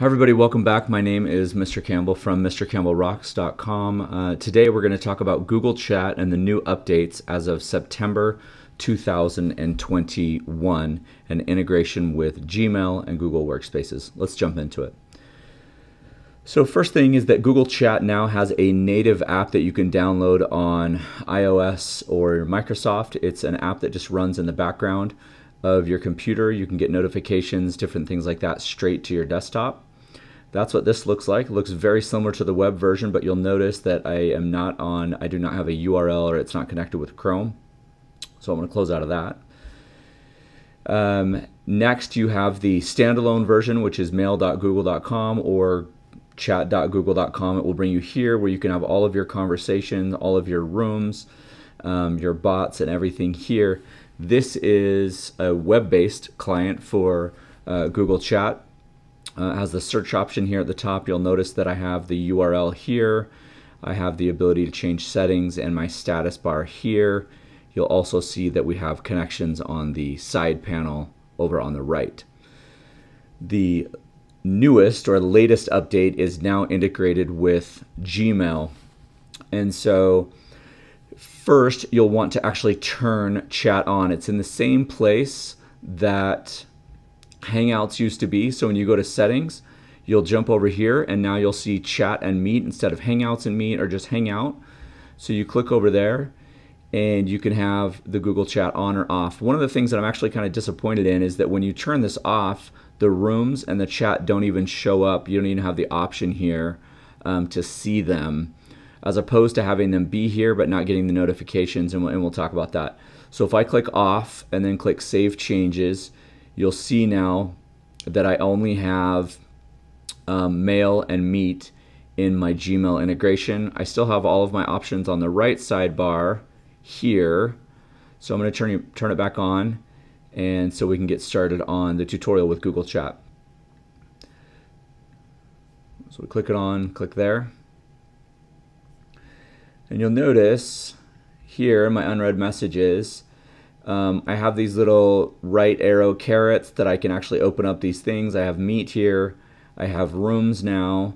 Hi, everybody. Welcome back. My name is Mr. Campbell from MrCampbellRocks.com. Uh, today, we're going to talk about Google Chat and the new updates as of September 2021 and integration with Gmail and Google Workspaces. Let's jump into it. So, first thing is that Google Chat now has a native app that you can download on iOS or Microsoft. It's an app that just runs in the background of your computer. You can get notifications, different things like that straight to your desktop. That's what this looks like. It looks very similar to the web version, but you'll notice that I am not on, I do not have a URL or it's not connected with Chrome. So I'm going to close out of that. Um, next, you have the standalone version, which is mail.google.com or chat.google.com. It will bring you here where you can have all of your conversations, all of your rooms, um, your bots, and everything here. This is a web based client for uh, Google Chat uh, has the search option here at the top. You'll notice that I have the URL here. I have the ability to change settings and my status bar here. You'll also see that we have connections on the side panel over on the right. The newest or latest update is now integrated with Gmail. And so first you'll want to actually turn chat on. It's in the same place that Hangouts used to be. So when you go to settings, you'll jump over here and now you'll see chat and meet instead of Hangouts and meet or just Hangout. So you click over there and you can have the Google Chat on or off. One of the things that I'm actually kind of disappointed in is that when you turn this off, the rooms and the chat don't even show up. You don't even have the option here um, to see them, as opposed to having them be here but not getting the notifications, and we'll, and we'll talk about that. So if I click off and then click Save Changes, you'll see now that I only have um, mail and meet in my Gmail integration. I still have all of my options on the right sidebar here. So I'm going to turn, turn it back on and so we can get started on the tutorial with Google Chat. So we click it on, click there. And you'll notice here my unread messages um, I have these little right arrow carets that I can actually open up these things. I have meet here. I have rooms now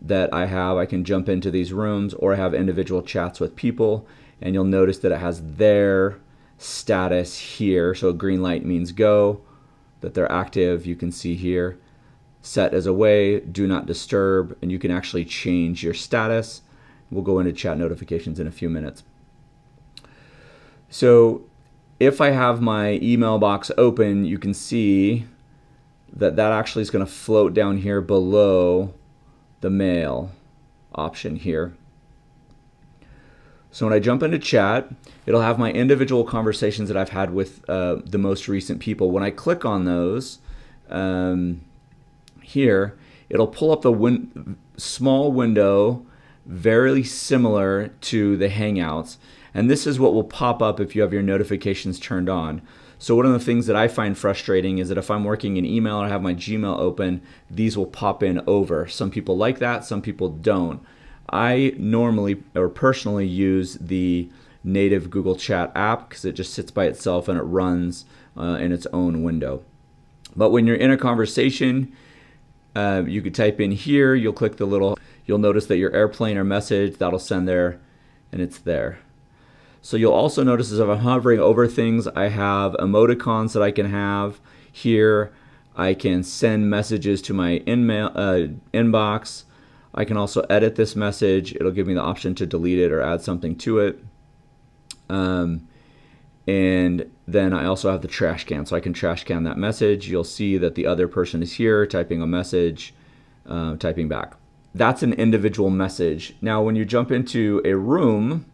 that I have. I can jump into these rooms or I have individual chats with people. And you'll notice that it has their status here. So green light means go, that they're active. You can see here. Set as away, do not disturb, and you can actually change your status. We'll go into chat notifications in a few minutes. So if I have my email box open, you can see that that actually is going to float down here below the mail option here. So when I jump into chat, it'll have my individual conversations that I've had with uh, the most recent people. When I click on those um, here, it'll pull up the win small window very similar to the Hangouts. And this is what will pop up if you have your notifications turned on. So one of the things that I find frustrating is that if I'm working in email or I have my Gmail open, these will pop in over. Some people like that, some people don't. I normally or personally use the native Google Chat app because it just sits by itself and it runs uh, in its own window. But when you're in a conversation, uh, you could type in here, you'll click the little, you'll notice that your airplane or message, that'll send there, and it's there. So you'll also notice as I'm hovering over things, I have emoticons that I can have here. I can send messages to my inmail, uh, inbox. I can also edit this message. It'll give me the option to delete it or add something to it. Um, and then I also have the trash can, so I can trash can that message. You'll see that the other person is here typing a message, uh, typing back. That's an individual message. Now, when you jump into a room,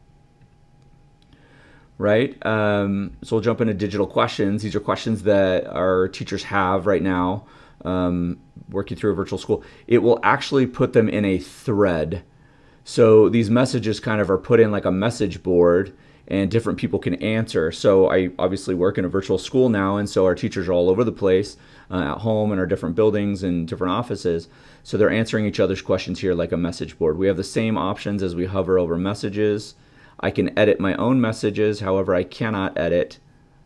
right? Um, so we'll jump into digital questions. These are questions that our teachers have right now, um, working through a virtual school. It will actually put them in a thread. So these messages kind of are put in like a message board and different people can answer. So I obviously work in a virtual school now, and so our teachers are all over the place uh, at home in our different buildings and different offices. So they're answering each other's questions here like a message board. We have the same options as we hover over messages. I can edit my own messages, however, I cannot edit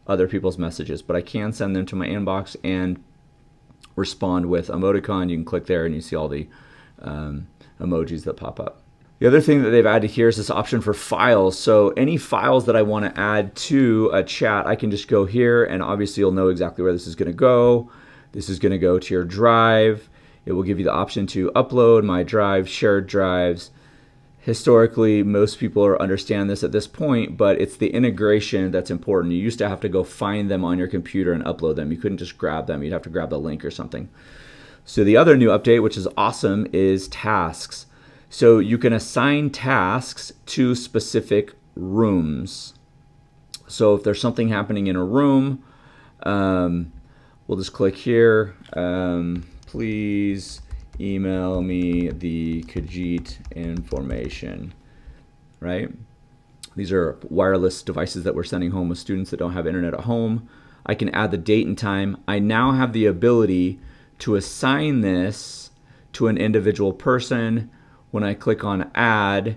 other people's messages, but I can send them to my inbox and respond with emoticon, you can click there and you see all the um, emojis that pop up. The other thing that they've added here is this option for files. So any files that I want to add to a chat, I can just go here and obviously you'll know exactly where this is going to go. This is going to go to your drive. It will give you the option to upload my drive, shared drives. Historically, most people understand this at this point, but it's the integration that's important. You used to have to go find them on your computer and upload them. You couldn't just grab them. You'd have to grab the link or something. So the other new update, which is awesome, is tasks. So you can assign tasks to specific rooms. So if there's something happening in a room, um, we'll just click here. Um, please email me the Kajeet information, right? These are wireless devices that we're sending home with students that don't have internet at home. I can add the date and time. I now have the ability to assign this to an individual person when I click on add,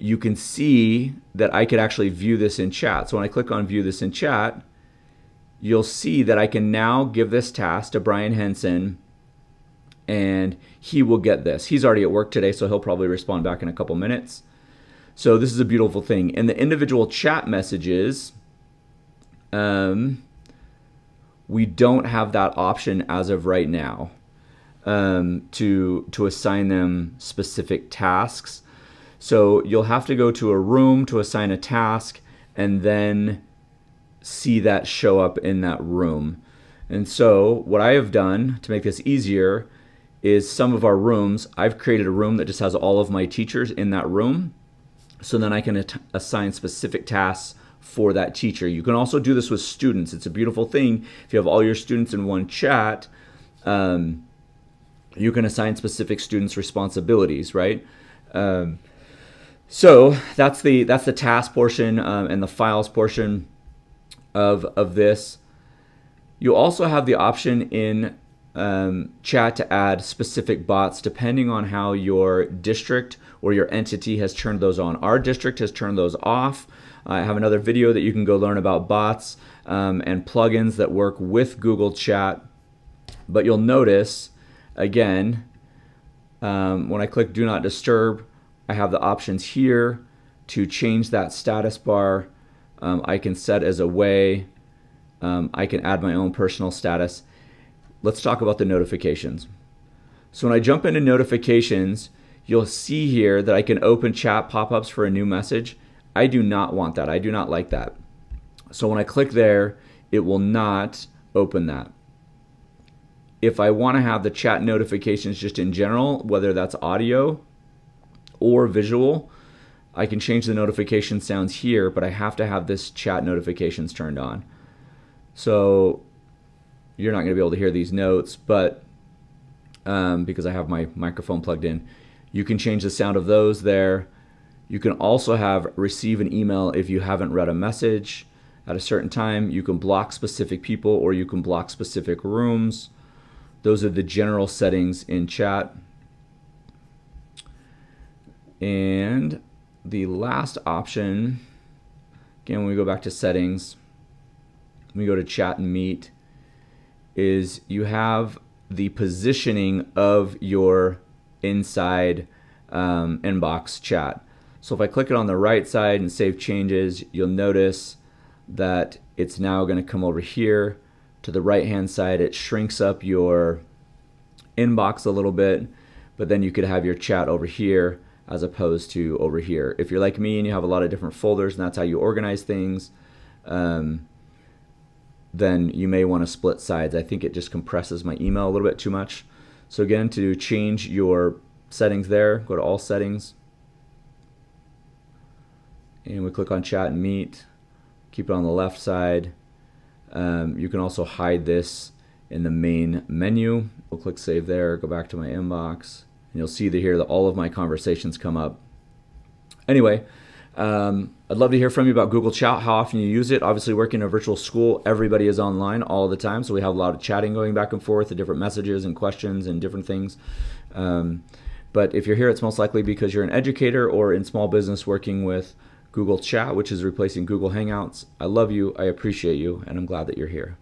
you can see that I could actually view this in chat. So when I click on view this in chat, you'll see that I can now give this task to Brian Henson and he will get this. He's already at work today, so he'll probably respond back in a couple minutes. So this is a beautiful thing. In the individual chat messages, um, we don't have that option as of right now um, to to assign them specific tasks. So you'll have to go to a room to assign a task, and then see that show up in that room. And so what I have done to make this easier is some of our rooms, I've created a room that just has all of my teachers in that room. So then I can assign specific tasks for that teacher. You can also do this with students. It's a beautiful thing. If you have all your students in one chat, um, you can assign specific students responsibilities, right? Um, so that's the that's the task portion um, and the files portion of of this. You also have the option in um, chat to add specific bots depending on how your district or your entity has turned those on. Our district has turned those off. I have another video that you can go learn about bots um, and plugins that work with Google Chat. But you'll notice Again, um, when I click Do Not Disturb, I have the options here to change that status bar. Um, I can set as away. Um, I can add my own personal status. Let's talk about the notifications. So when I jump into notifications, you'll see here that I can open chat pop-ups for a new message. I do not want that. I do not like that. So when I click there, it will not open that if I want to have the chat notifications just in general, whether that's audio or visual, I can change the notification sounds here, but I have to have this chat notifications turned on. So you're not going to be able to hear these notes, but um, because I have my microphone plugged in, you can change the sound of those there. You can also have receive an email if you haven't read a message at a certain time. You can block specific people or you can block specific rooms. Those are the general settings in chat. And the last option, again, when we go back to settings, we go to chat and meet, is you have the positioning of your inside um, inbox chat. So if I click it on the right side and save changes, you'll notice that it's now going to come over here to the right hand side, it shrinks up your inbox a little bit, but then you could have your chat over here as opposed to over here. If you're like me and you have a lot of different folders and that's how you organize things, um, then you may want to split sides. I think it just compresses my email a little bit too much. So again, to change your settings there, go to all settings, and we click on chat and meet, keep it on the left side, um, you can also hide this in the main menu. We'll click save there, go back to my inbox, and you'll see that here that all of my conversations come up. Anyway, um, I'd love to hear from you about Google Chat, how often you use it. Obviously, working in a virtual school, everybody is online all the time, so we have a lot of chatting going back and forth, the different messages and questions and different things. Um, but if you're here, it's most likely because you're an educator or in small business working with Google Chat, which is replacing Google Hangouts. I love you, I appreciate you, and I'm glad that you're here.